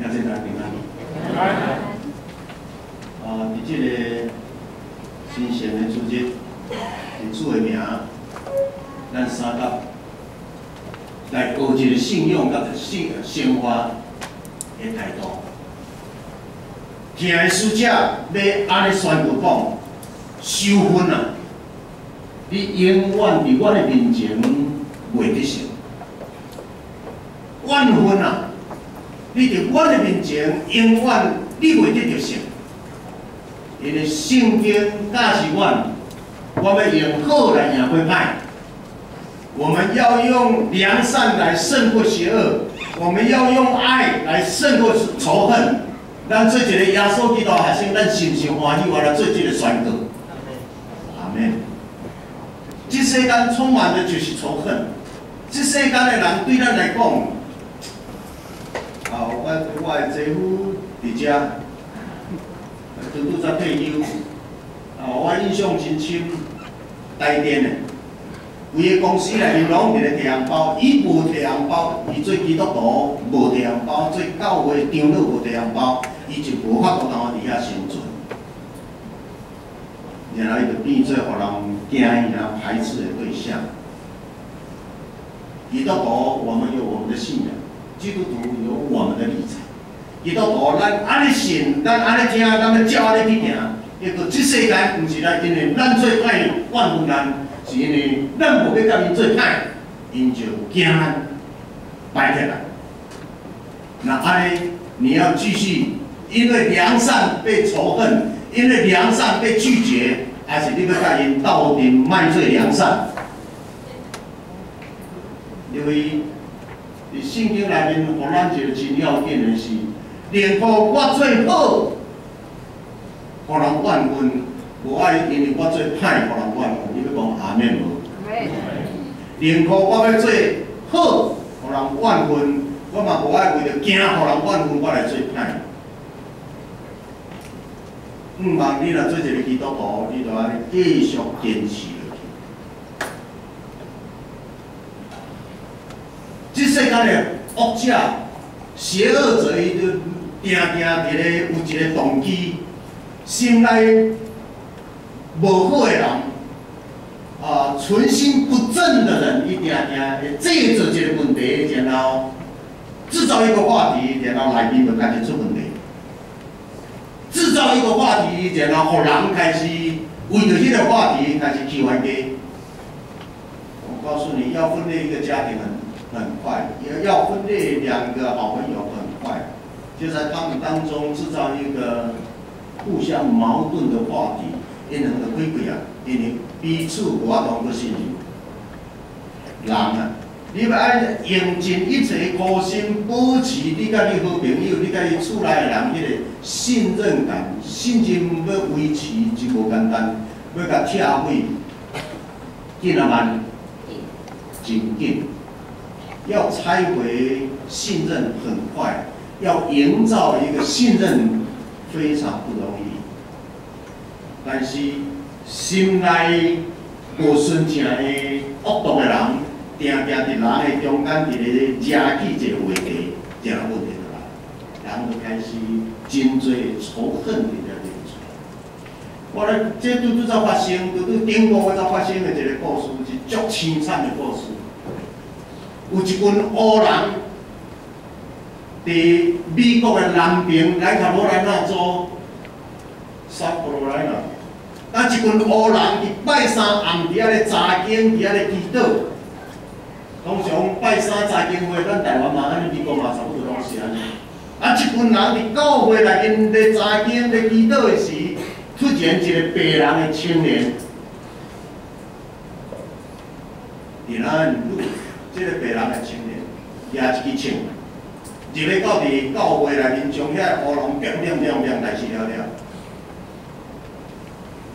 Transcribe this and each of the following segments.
听这咱平安。啊，伫即个新鲜的组织，以主的名，咱三甲来学一个信用，甲着信生活的态度。听的使者要安尼宣布讲，收分啊！你永远伫我的面前袂得胜，怨恨啊！你伫我的面前永远你袂得着胜，因为圣经教示阮，我们用好来赢过歹，我们要用良善来胜过邪恶，我们要用爱来胜过仇恨。咱做一个耶稣基督学生，咱是毋是欢喜我来做这个宣告？阿门。这世间充满的就是仇恨，这世间的人对咱来讲，啊，我我的姐夫伫遮，拄拄才退休，啊，我印象真深，台电的，规个公司内面拢伫咧摕红包，伊无摕红包，伊做基督徒无摕红包，做教会长老无摕红包，伊就无法度当我伫遐生存。然后伊就变做互人惊伊啊排斥的对象。基督徒，我们有我们的信仰；基督徒有我们的立场。基督徒，咱安尼信，咱安尼听，咱要照安尼去行。伊个即世间，毋是来因为咱做歹怨恨咱，是因为咱无要甲因做歹，因就惊咱摆起来。那安尼，你要继续，因为良善被仇恨。因为良善被拒绝，还是你要甲因斗阵卖做良善？因为伫圣经内面，互咱一个真要紧的是，连互我最好，互人怨恨，无爱因为我最歹，互人怨恨，你要讲阿免无？连互我要做好，互人怨恨，我嘛无爱为着惊互人怨恨，我来做歹。毋茫你若做一个基督徒，你着安尼继续坚持落去。即世间的恶者、邪恶者，伊就定定伫咧有一个动机，心内无好的人，啊，存心不正的人，伊定定会制造一个问题，然后制造一个话题，然后内面就开始出问题。制造一个话题，然后互人开始为着迄个话题开始起冤家。我告诉你要分裂一个家庭很很快，也要分裂两个好朋友很快，就在他们当中制造一个互相矛盾的话题，因两个规矩啊，因为彼此无法同个信任。人啊！你要爱用尽一切苦心保持你甲你好朋友、你甲你厝内人迄个信任感，信任要维持就无简单，要甲拆毁，紧啊慢，真紧，要拆毁信任很快，要营造一个信任非常不容易，但是心内无纯正的恶毒的人。定定伫人的中间，伫咧惹起一个话题，这样问题就来，人就开始真侪仇恨伫遮流出。我咧，这拄拄才发生，拄拄顶个月才发生的一个故事，是足凄惨的故事。有一群乌人，伫美国的南边来卡罗来纳州，沙普罗来纳，啊，一群乌人伫拜三暗伫遐咧查经，伫遐咧祈祷。通常拜三查经会，咱台湾嘛，安尼美国嘛，差不多拢是安尼。啊，一群人伫教会内面咧查经、咧祈祷的时，突然一个白人的青年，伫咱即个白人的青年，举一支枪，入咧到伫教会内面，将遐乌龙点点点点代志了了。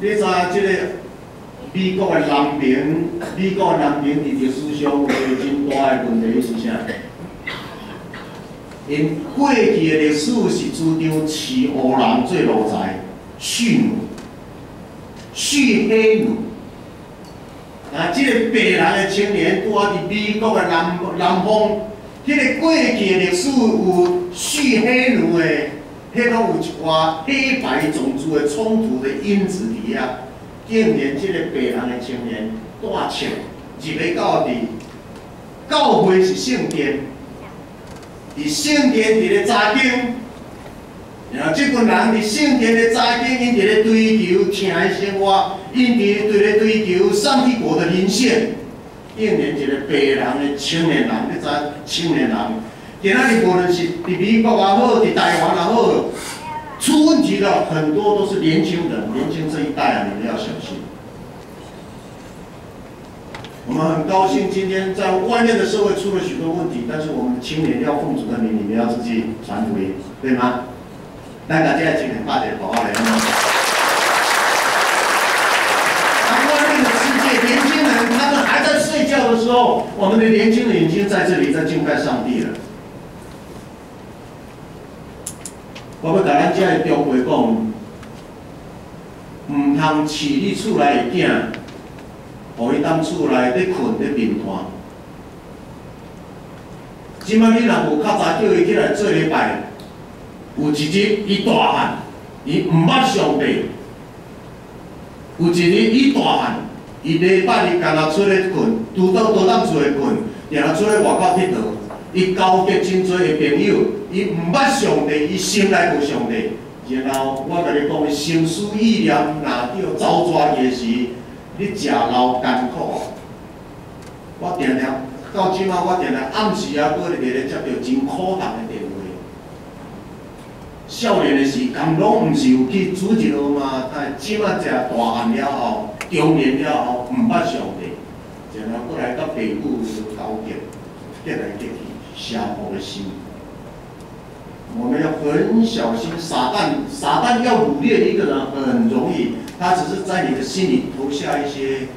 你知即个？美国的南边，美国的南边伫历史上有个真大的问题是啥？因过去的历史是主张饲乌人做奴才，蓄奴、蓄黑奴。啊，即个白人的青年，拄啊伫美国的南南方，迄个过去的历史有蓄黑奴的，迄个有一寡黑白种族的冲突的因子伫遐。竟然即个白人的青年带枪入去到伫教会是圣殿，伫圣殿伫咧查经，然后即群人伫圣殿咧查经，因伫咧追求听的生活，因伫咧咧追求上帝国的灵现。竟然一个白人的青年人，你知青年人，今仔日无论是伫美国也好，伫台湾也好，出问题的很多都是年轻人，年轻这一代啊，你们要小心。我们很高兴今天在外面的社会出了许多问题，但是我们青年要奉主的名，你们要自己传福音，对吗？大家现在请很大点跑过来吗？年轻人，他们还在睡觉的时候，我们的年轻人已经在这里在敬拜上帝了。我要甲咱遮的长辈讲，唔通饲你厝内的囝，互伊当厝内咧困咧面瘫。即摆你若无较早叫伊起来做礼拜，有一日伊大汉，伊毋捌上帝，有一日伊大汉。伊礼拜日干那出来困，拄到倒当厝来困，然后出来外口佚佗。伊交结真侪的朋友，伊毋捌上帝，伊心内无上帝。然后我甲你讲，伊心思意念若着走抓去时，你食老艰苦。我定定到即马，我定定暗时啊，搁咧咧接到真苦重的。少年的时，刚拢毋是有去主日学嘛？但即马食大汉了后。中年了后，毋捌上帝，然后过来到北部交结，结来结去，消磨的心。我们要很小心，撒旦，撒旦要掳掠一个人很容易，他只是在你的心里投下一些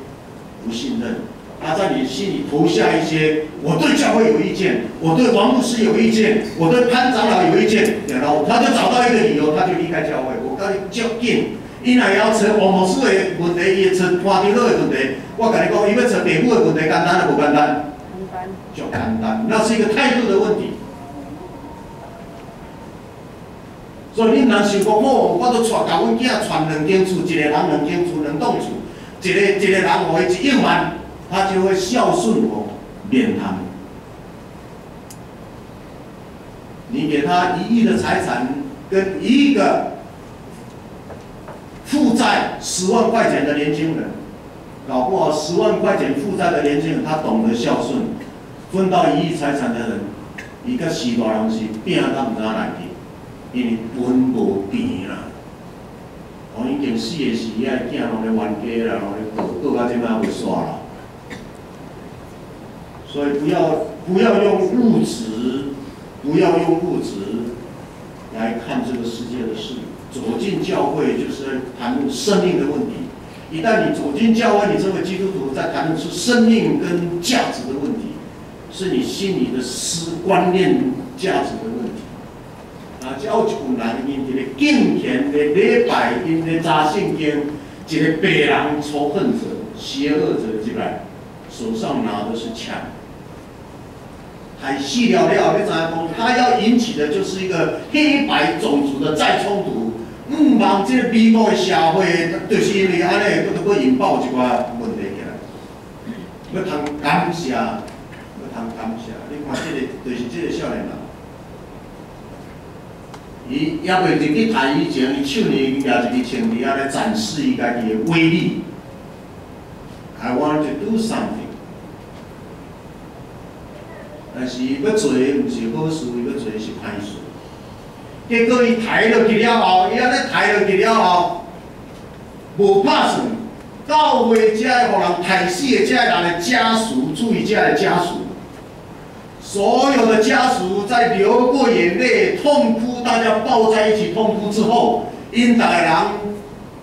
不信任，他在你心里投下一些，我对教会有意见，我对王牧师有意见，我对潘长老有意见，然后他就找到一个理由，他就离开教会。我跟你较劲。伊若要找王牧师的问题，伊会找潘长老的问题。我跟你讲，伊要找父母的问题，简单啊，不简单？就简单，那是一个态度的问题。所以你若想讲好，我都带甲阮囝传两间厝，一个人两间厝，两栋厝，一个一个人互伊一亿万，他就会孝顺我，免谈。你给他一亿的财产，跟一个。负债十万块钱的年轻人，搞不好十万块钱负债的年轻人，他懂得孝顺，分到一亿财产的人，伊个死大人是拼到毋知来去，因为分无平啦。我已经死的时，伊个囝拢咧冤家啦，拢咧过过到即摆袂煞啦。所以不要不要用物质，不要用物质来看这个世界的事。走进教会就是谈论生命的问题。一旦你走进教会，你成为基督徒，在谈论出生命跟价值的问题，是你心里的思观念价值的问题。啊，教一群人因一个敬虔的礼拜，因的查圣经，一个白人仇恨者、邪恶者进来，手上拿的是枪。还细了了，你知影讲，他要引起的就是一个黑白种族的再冲突。毋望即个美国的社会，就是因为安尼，佫佫引爆一寡问题起来。要通感谢，要通感谢。你看即个，就是即个少年人，伊也未入去台以前，伊手里已经拿一支枪，伫遐咧展示伊家己的威力。I want to do something，但是要做的毋是好事，要做的是歹事。结果伊抬落去了后，伊安尼抬落去了后，无拍算，到尾遮个互人抬死的遮个人的家属，注意遮个家属，所有的家属在流过眼泪、痛哭，大家抱在一起痛哭之后，因大个人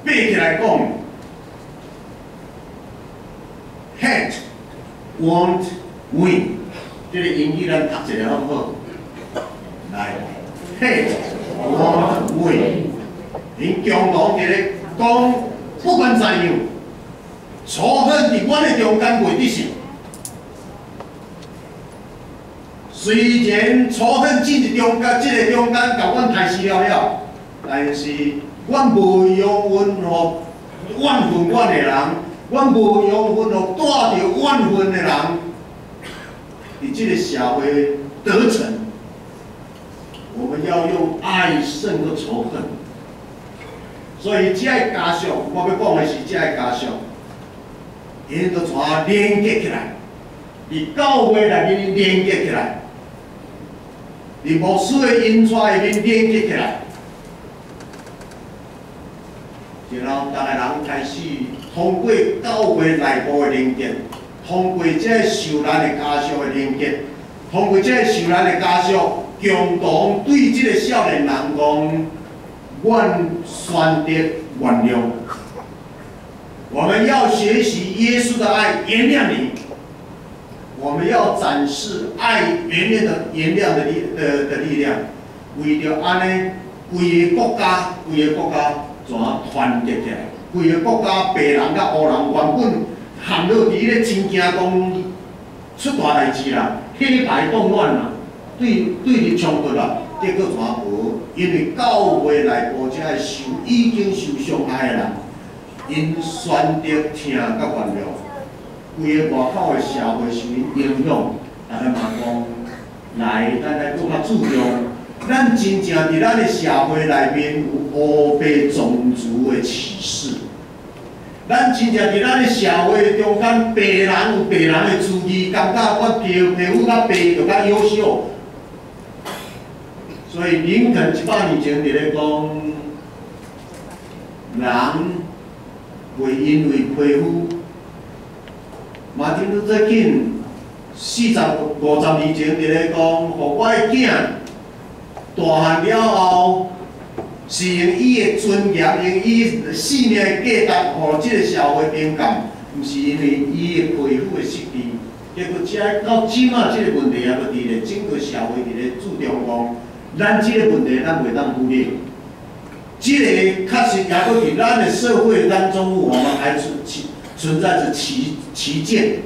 背起来讲 h a t won't win 这个英语咱读一下好不好？来嘿。我为，因共同伫咧讲，不管怎样，仇恨伫阮的中间袂得胜。虽然仇恨进入中间，这个中间甲阮害死了了，但是阮无用阮互怨恨阮的人，阮无用阮互带着怨恨的人，这个社会得逞。我们要用爱胜过仇恨，所以这个家属，我要讲的是这个家属，因都全连接起来，伫教会内面连接起来，伫牧师的引出里面连接起来，然后大家人开始通过教会内部的连接，通过这受难的家属的连接，通过这受难的家属。共同对这个少年人讲，阮选择原谅。我们要学习耶稣的爱，原谅你。我们要展示爱原谅的原谅的力的的力量。为着安尼，规个国家，规个国家怎团结起来？规个国家白人甲黑人原本陷落伫咧真惊讲出大代志啦，黑白动乱啦。对对立冲突啦，结果全无，因为教会内部这个受已经受伤害啦，因选择听甲原谅，规个外口的社会受因影响，大家嘛讲，来咱来搁较注重，咱真正伫咱的社会内面有乌白种族的歧视，咱真正伫咱的社会中间，白人有白人的主义，感觉我皮皮肤较白就较优秀。所以林肯一百年前伫咧讲，人会因为皮肤，马丁路德金四十五十年前伫咧讲，互我的囝大汉了后，是用伊的尊严，用伊性命的价值，互即个社会评价，毋是因为伊的皮肤的设计。结果遮到即马即个问题还佫伫咧整个社会伫咧注重讲。咱即个问题，咱袂当忽略。即个确实也佫伫咱的社会当中，我们还存其存在着旗旗舰，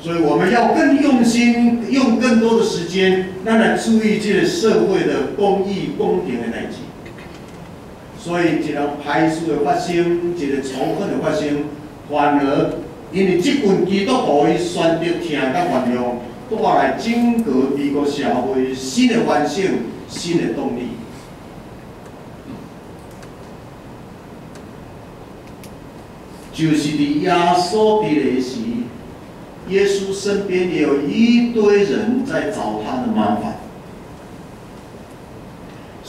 所以我们要更用心，用更多的时间，咱来注意这个社会的公益、公平的代志。所以，一个歹事的发生，一个仇恨的发生，反而因为即群基督徒伊选择听甲原谅，带来整个美国社会新的反省。新的动力，就是伫耶稣的那时，耶稣身边有一堆人在找他的麻烦。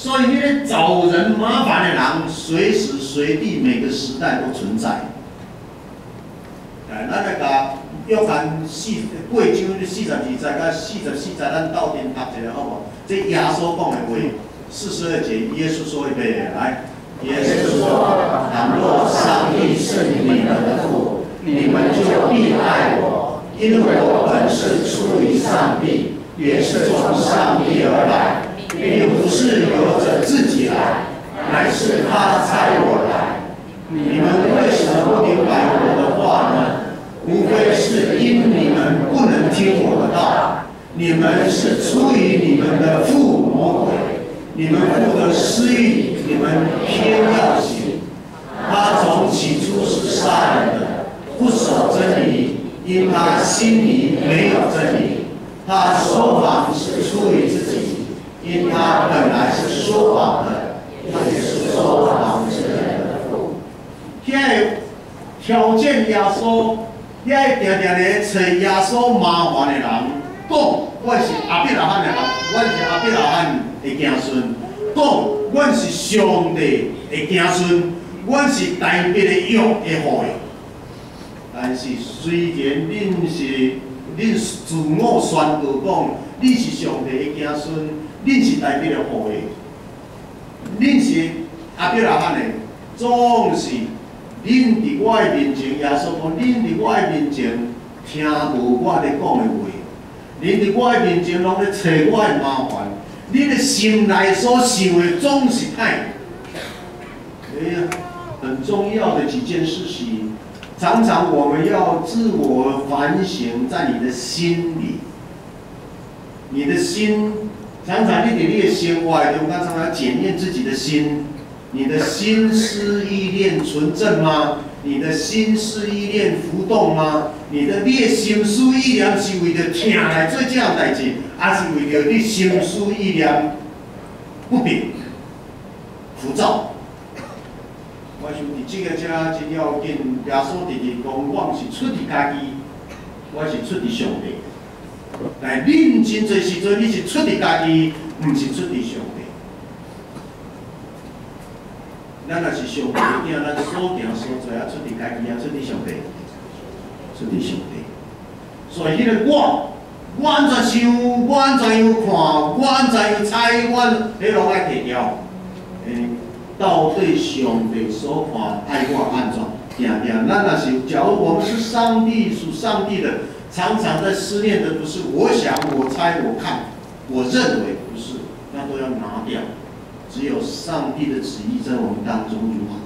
所以，那些找人麻烦的人，随时随地、每个时代都存在。哎，咱来甲约翰四过章四十二节甲四十四节，咱斗阵读一下好无？这耶稣讲的话，四十二节，耶稣说一遍，来。耶稣说：“倘若上帝是你们的父，你们就必爱我，因为我本是出于上帝，也是从上帝而来，并不是由着自己来，乃是他差我来。你们为什么不明白我的话呢？无非是因你们不能听我的道。”你们是出于你们的父魔鬼，你们不得私欲，你们偏要行。他从起初是杀人的，不守真理，因他心里没有真理。他说谎，因他本来是说谎的，也是说谎之人的父。现在挑战耶稣，现在定定咧找耶稣麻烦的人。讲，我是阿比拉罕的，我是阿比拉罕的子孙。讲，我是上帝的子孙，我是代表的约的后裔。但是虽然恁是恁自我宣告讲，你是上帝的子孙，恁是代表的后裔，恁是阿比拉罕的，总是恁伫我的面前，耶稣讲，恁伫我的面前听无我咧讲的话。恁伫我的面前，拢咧找我的麻烦。恁的心内所想的总是歹。哎呀，很重要的几件事情，常常我们要自我反省，在你的心里，你的心常常你在你的生活中，常常检验自己的心，你的心思意念纯正吗？你的心思意念浮动吗？你的你的心思意念是为着听来做这样代志，还是为着你心思意念不平、浮躁？我想伫即个遮真要紧，耶稣直直讲，我毋是出自家己，我是出自上帝。来认真做时阵，你是出伫家己，毋是出伫上帝。咱若是上帝的囝，咱所行所做啊，出伫家己啊，出伫上帝，出伫上帝。所以迄个我，我安怎想，我安怎样看，我安怎样猜，我迄拢爱摕掉。诶，到底上帝所看爱我安怎？定定，咱若是，假如我们是上帝属上帝的，常常在思念的不是我想、我猜、我看、我认为，不是，那都要拿掉。只有上帝的旨意在我们当中如何，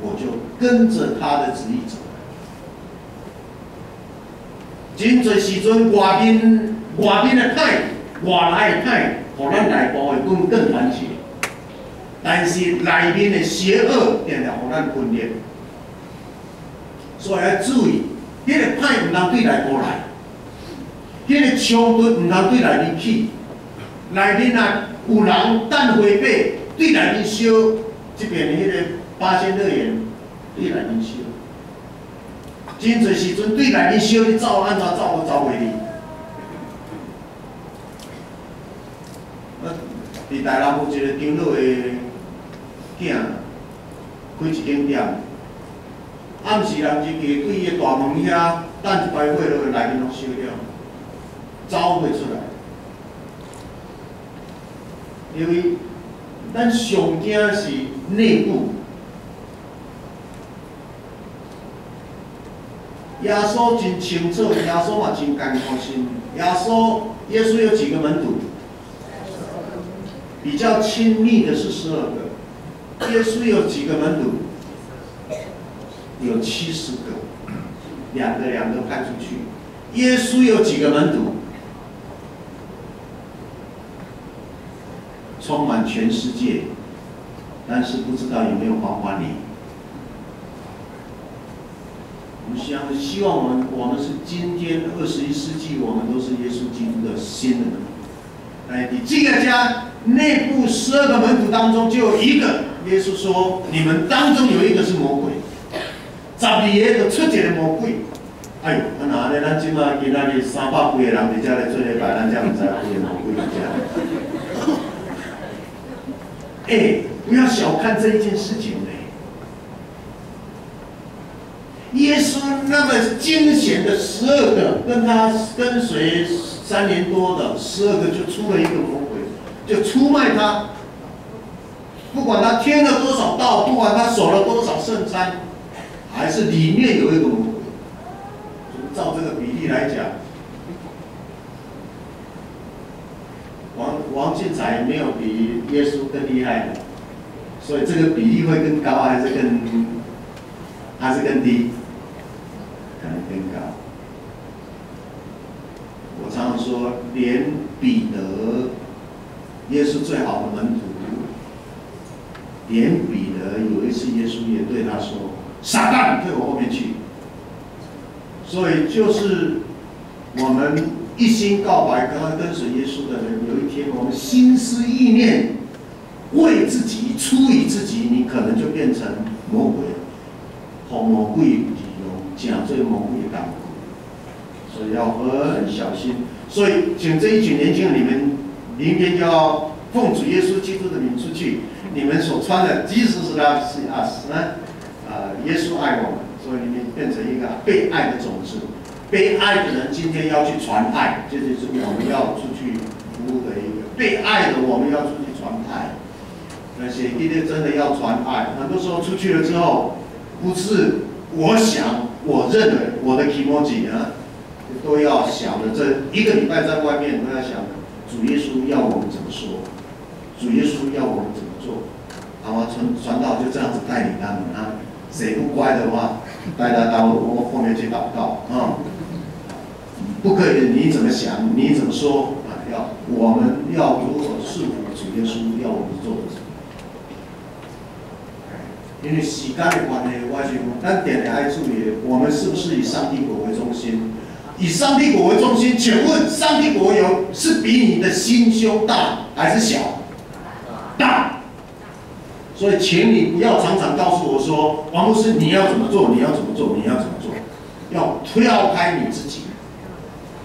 我就跟着他的旨意走。真侪时阵，外面外面的歹，外来的歹，互咱内部的更更团结。但是内面的邪恶，定定互咱分裂。所以要注意，迄个歹毋通对内部来，迄个冲突毋通对内面起。内面啊有人等回背。对内面烧，这边的迄个八仙乐园对内面烧，真侪时阵对内面烧，你走安怎走都走袂离。伫台南有一个长老的囝，开一间店，暗时人入去对伊个大门遐等一排火，落去内面拢烧了，走袂出来，因为。咱上惊是内部。耶稣真清楚，耶稣嘛真艰苦心。耶稣，耶稣有几个门徒？比较亲密的是十二个。耶稣有几个门徒？有七十个，两个两个派出去。耶稣有几个门徒？充满全世界，但是不知道有没有还还你。我们想希望我们我们是今天二十一世纪，我们都是耶稣基督的新人。哎，你这个家内部十二个门徒当中就有一个，耶稣说你们当中有一个是魔鬼，十二个就出一个魔鬼。哎呦，那那咱今嘛今仔日三百几个人在遮来做礼拜，咱才唔知几个魔鬼在遮。哎，不要小看这一件事情嘞！耶稣那么惊险的十二个跟他跟随三年多的十二个，就出了一个魔鬼，就出卖他。不管他添了多少道，不管他守了多少圣餐，还是里面有一个魔鬼。照这个比例来讲。王王俊才没有比耶稣更厉害的，所以这个比例会更高还是更还是更低？可能更高。我常常说，连彼得，耶稣最好的门徒，连彼得有一次耶稣也对他说：“傻蛋，退我后面去。”所以就是我们。一心告白，跟跟随耶稣的人，有一天我们心思意念为自己出于自己，你可能就变成魔鬼，好魔鬼利用，假罪魔鬼的干所以要很小心。所以，请这一群年轻人，你们明天就要奉主耶稣基督的名出去。你们所穿的，即使是他是啊是呢，耶稣爱我们，所以你们变成一个被爱的种子。被爱的人今天要去传爱，这就是我们要出去服务的一个被爱的，我们要出去传爱。那些今天真的要传爱，很多时候出去了之后，不是我想、我认为我的 emoji 啊，都要想的。这一个礼拜在外面都要想，主耶稣要我们怎么说，主耶稣要我们怎么做，然后传传道就这样子带领他们啊。谁不乖的话，带他到我后面去祷告啊。不可以，你怎么想？你怎么说？啊，要我们要如何顺服主耶稣要我们做的。因为时间的关系，我想咱点点爱注意，我们是不是以上帝国为中心？以上帝国为中心，请问上帝国有是比你的心胸大还是小？所以，请你不要常常告诉我说，王牧师你要怎么做？你要怎么做？你要怎么做？要跳开你自己。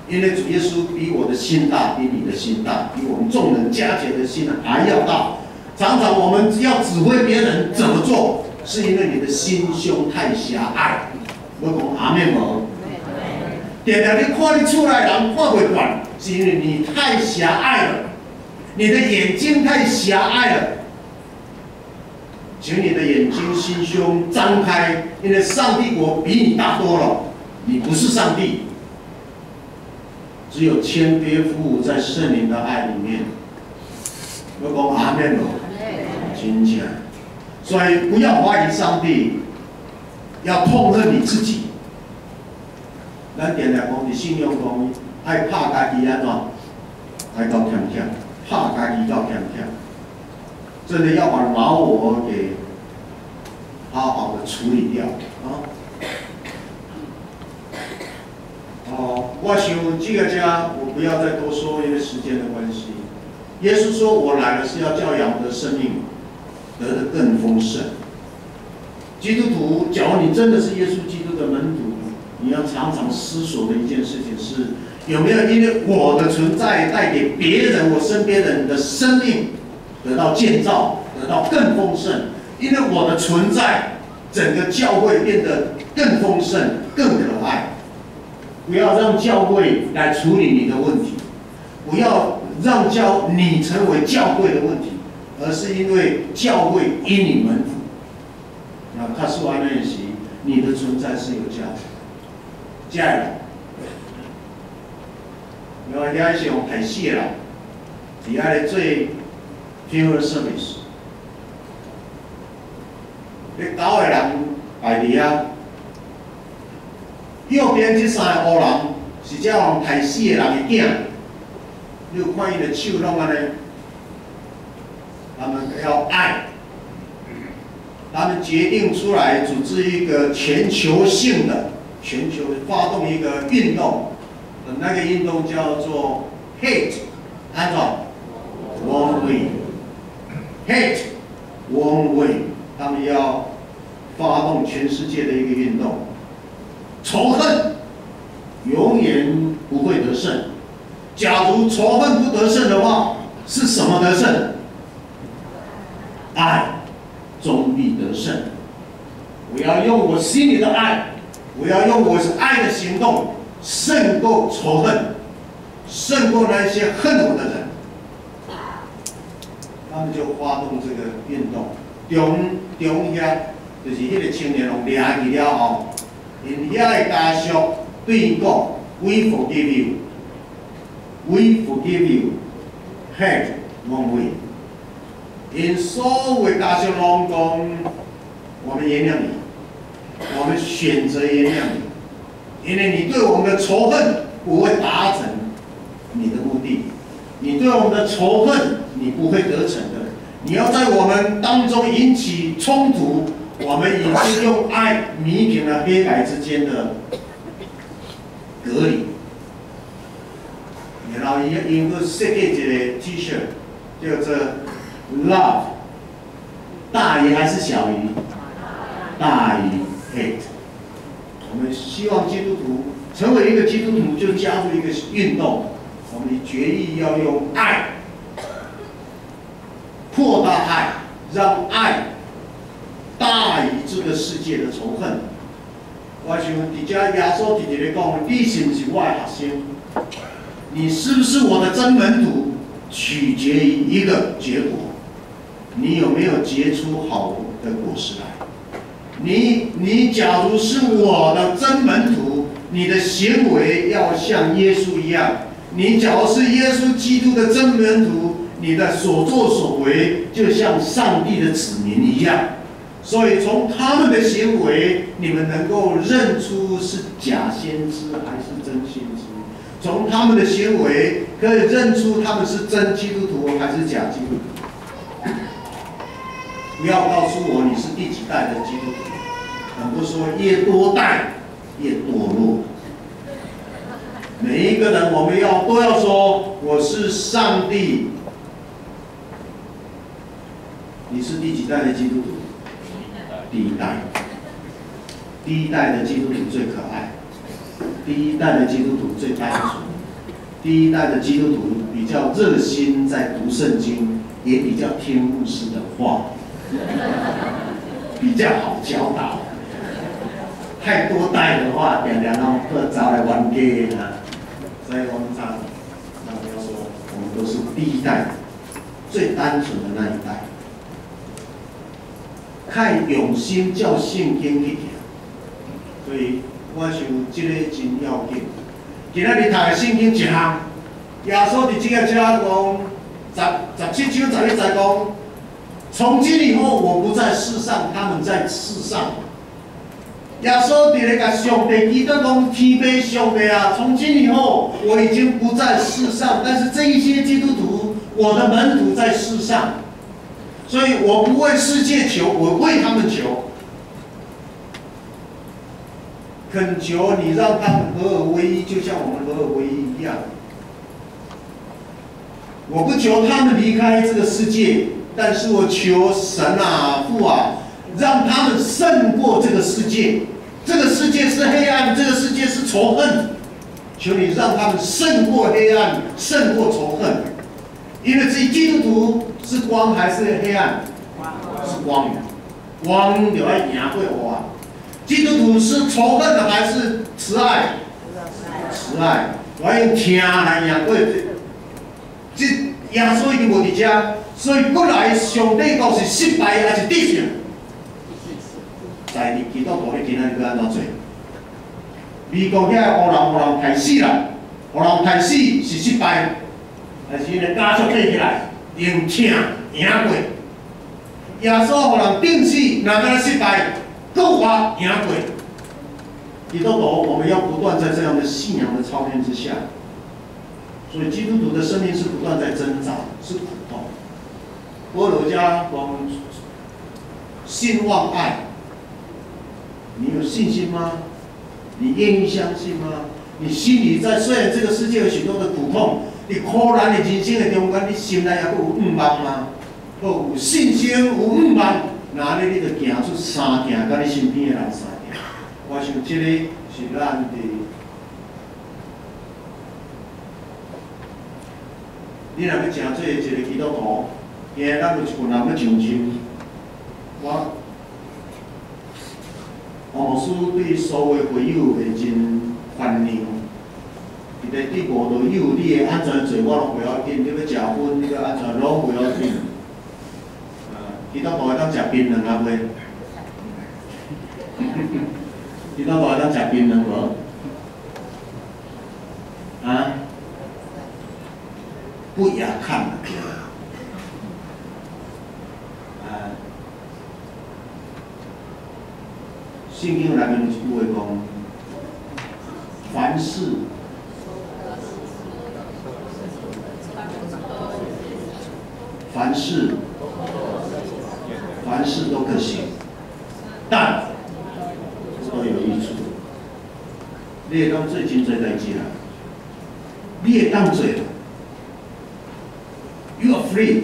因为主耶稣比我的心大，比你的心大，比我们众人加起来的心还要大。常常我们要指挥别人怎么做，是因为你的心胸太狭隘。我讲阿面无，点点你看你出来人看不惯，是因为你太狭隘了，你的眼睛太狭隘了。请你的眼睛、心胸张开，因为上帝国比你大多了，你不是上帝。只有谦卑服务在圣灵的爱里面。我讲阿门咯，坚强。所以不要怀疑上帝，要痛恨你自己。咱点来讲，你信用讲爱怕家己安怎，爱到天天，怕家己到天天，真的要把老我给好好的处理掉啊。哦，我想这个家，我不要再多说，因为时间的关系。耶稣说：“我来了是要教养我的生命，得的更丰盛。”基督徒，假如你真的是耶稣基督的门徒，你要常常思索的一件事情是：有没有因为我的存在带给别人、我身边人的生命得到建造，得到更丰盛？因为我的存在，整个教会变得更丰盛、更可爱。不要让教会来处理你的问题，不要让教你成为教会的问题，而是因为教会因你们服。那他说完练习，你的存在是有价值。家人，因为遐是用太细啦，底下的最 pure service，你教的人摆伫啊。右边这三个黑人是这样太死的人的囝，你有看伊的手拢安尼，他们要爱，他们决定出来组织一个全球性的、全球发动一个运动，那个运动叫做 Hate，按照 Hate one Way，他们要发动全世界的一个运动。仇恨永远不会得胜。假如仇恨不得胜的话，是什么得胜？爱终必得胜。我要用我心里的爱，我要用我爱的行动，胜过仇恨，胜过那些恨我的人。们就发动这个运动，中中下就是迄个青年龙抓去了后。因遐个家属对伊讲：“We forgive you, we forgive you, hate one way。”因所有家属拢讲：“我们原谅你，我们选择原谅你，因为你对我们的仇恨不会达成你的目的，你对我们的仇恨你不会得逞，你要在我们当中引起冲突。”我们已经用爱弥平了黑白之间的隔离。然后伊因个设计一个 T 恤，叫做 Love，大于还是小于？大于 Hate。我们希望基督徒成为一个基督徒，就加入一个运动。我们决意要用爱扩大爱，让爱。大于这个世界的仇恨。我想，伫遮耶稣直直咧讲，你是不是我的学生？你是不是我的真门徒？取决于一个结果：你有没有结出好的果实来？你你假如是我的真门徒，你的行为要像耶稣一样；你假如是耶稣基督的真门徒，你的所作所为就像上帝的子民一样。所以从他们的行为，你们能够认出是假先知还是真先知。从他们的行为可以认出他们是真基督徒还是假基督徒。不要告诉我你是第几代的基督徒。很多说越多代越堕落。每一个人，我们要都要说我是上帝。你是第几代的基督徒？第一代。第一代的基督徒最可爱，第一代的基督徒最单纯，第一代的基督徒比较热心在读圣经，也比较听牧师的话，比较好教导。太多代的话，点点哦，各找来玩 game 啊。所以我们常常要说，我们都是第一代，最单纯的那一代。太用心叫圣经去听。所以我想，这个真要紧。今仔日读的圣经一项，耶稣伫这个车讲，十十七章十一节讲，从今以后我不在世上，他们在世上。耶稣伫咧甲上帝基督讲，天父上帝啊，从今以后我已经不在世上，但是这一些基督徒，我的门徒在世上，所以我不为世界求，我为他们求。恳求你让他们合而为一，就像我们合而为一一样。我不求他们离开这个世界，但是我求神啊父啊，让他们胜过这个世界。这个世界是黑暗，这个世界是仇恨。求你让他们胜过黑暗，胜过仇恨。因为这基督徒是光还是黑暗？是光。光就要赢过黑基督徒是仇恨的还是慈爱？慈爱。我用听来赢过这耶稣已经无伫遮，所以过来上帝都是失败还是得胜？在你基督徒你今仔日要安怎做？美国遐乌人乌人害死啦，乌人害死是失败，还是因为加速起来用听赢过？耶稣互人定死，哪个失败？够花赢鬼，你都懂。我们要不断在这样的信仰的操练之下，所以基督徒的生命是不断在挣扎，是苦痛。波罗加光信望爱，你有信心吗？你愿意相信吗？你心里在虽然这个世界有许多的苦痛，你苦难的人生的中间，你心内也有五望吗？有信心有五望。那咧，你就行出三件，甲你身边的人三件。我想这个是咱的。你若要诚做一个基督徒，今日咱有一群人要上进。我王老师对所有朋友会真欢迎。伫咧第五度有你会安怎做，我拢不要紧。你要食薰，你要安全拢不要紧。你到台当食槟榔啊？袂？你到台当食槟榔无？啊？不雅看啊！啊！圣经内面有一句话讲：凡事，凡事。凡事都可行，但都有益处。你会当最近做代志啦，你会当做，You are free,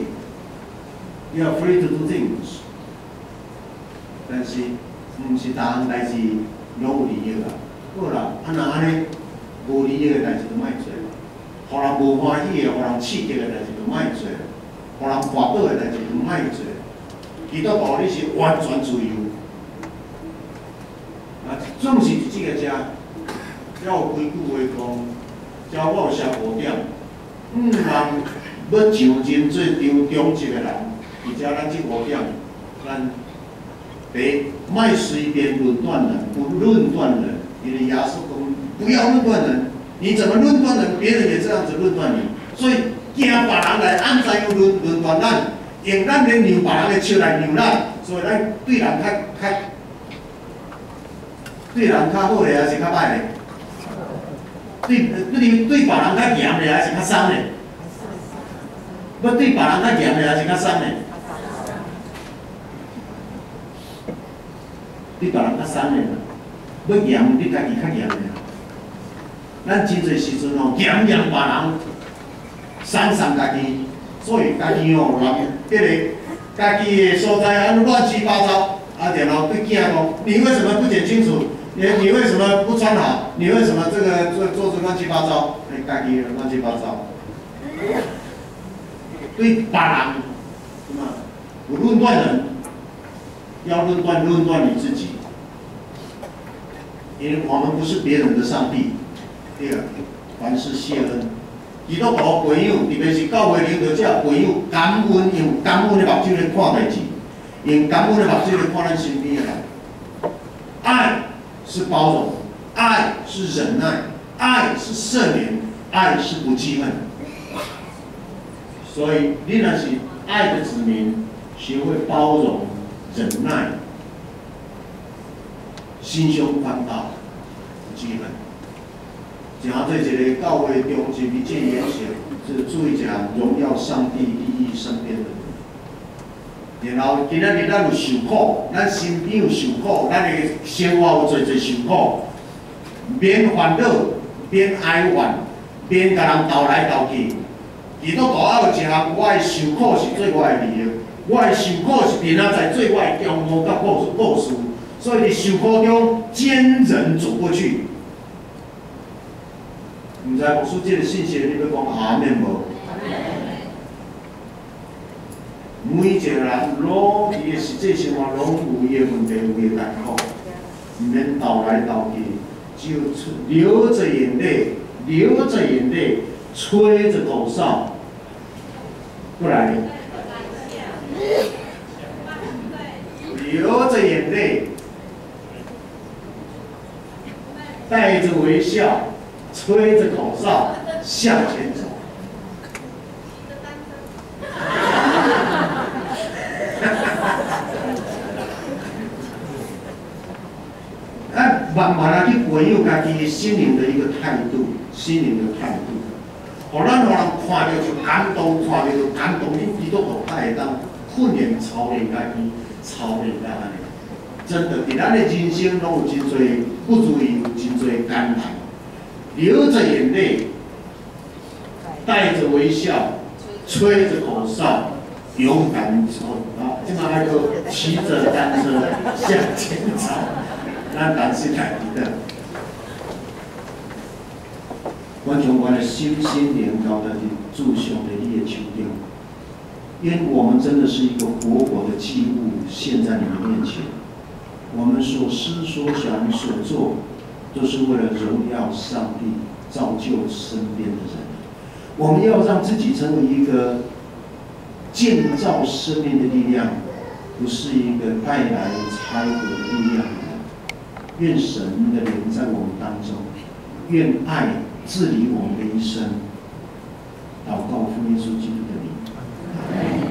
you are free to do things。但是，唔是大项代志拢有利益啊。好啦，啊那安尼无利益的代志就莫做，互人无欢喜的、互人刺激的代志就莫做，互人滑倒的代志就莫做。基督徒你是完全自由，啊，总是伫即个遮，要有规矩话讲，叫我有写五点，毋通要上真做张忠直的人，而且咱即五点，咱第一，莫随便论断人，不论断人，因为耶稣讲不要论断人，你怎么论断人，别人也这样子论断你，所以惊别人来按怎样论论断咱。用咱咧让别人的笑来让咱，所以咱对人较较对人较好咧，还是较歹咧？对对对别人较严的还是较松的？要对别人较严的还是较松的？对别人较松的啦，要严对家己较严的啦。咱真侪时阵哦，严严别人，松松家己，所以家己哦，人迄个家己的所在安乱七八糟，啊，然后对囝讲，你为什么不讲清楚？你你为什么不穿好？你为什么这个做做着乱七八糟？哎，家己乱七八糟。对别人，什么？不论断人，要论断论断你自己，因为我们不是别人的上帝。第二，凡事谢恩。基督徒朋友，特别是教会领导者朋友，感恩用感恩的目睭来看代志，用感恩的目睭来看咱身边的人。爱是包容，爱是忍耐，爱是赦免，爱是不记恨。所以，你那是爱的子民，学会包容、忍耐，心胸宽大，不记恨。正好对一个教会中心一件言行，是注意讲荣耀上帝、利益身边的人。然后今仔日咱有受苦，咱身边有受苦，咱的生活有做做受苦，免烦恼，免哀怨，免甲人斗来斗去。伊都大有一项，我的受苦是做我的利益，我的受苦是平安在做我的骄傲甲故故事，所以伫受苦中坚韧走过去。毋知牧师即个信息，你要讲下面无？每一个人拢伊的实际生活拢有伊的问题，有伊的艰苦，毋免斗来斗去，就流着眼泪，流着眼泪。吹着口哨，不来，流着眼泪，带着微笑，吹着口哨向前走。哎，慢慢啊去培养家己心灵的一个态度，心灵的态度。互咱互人看着就感动，看着就感动。你基督徒他会当训练操练家己，操练家安尼。真的，伫咱的人生拢有真侪不如意，有真侪艰难。流着眼泪，带着微笑，吹着口哨，勇敢走。啊，即马还个骑着单车向前走，那感谢家己的。完全我的心心灵高的祝兄的叶秋调，因为我们真的是一个活活的祭物献在你们面前，我们所思所想所做，都是为了荣耀上帝，造就身边的人。我们要让自己成为一个建造生命的力量，不是一个带来拆毁的力量。愿神的灵在我们当中，愿爱治理我们的一生。祷告，奉耶稣基督的名。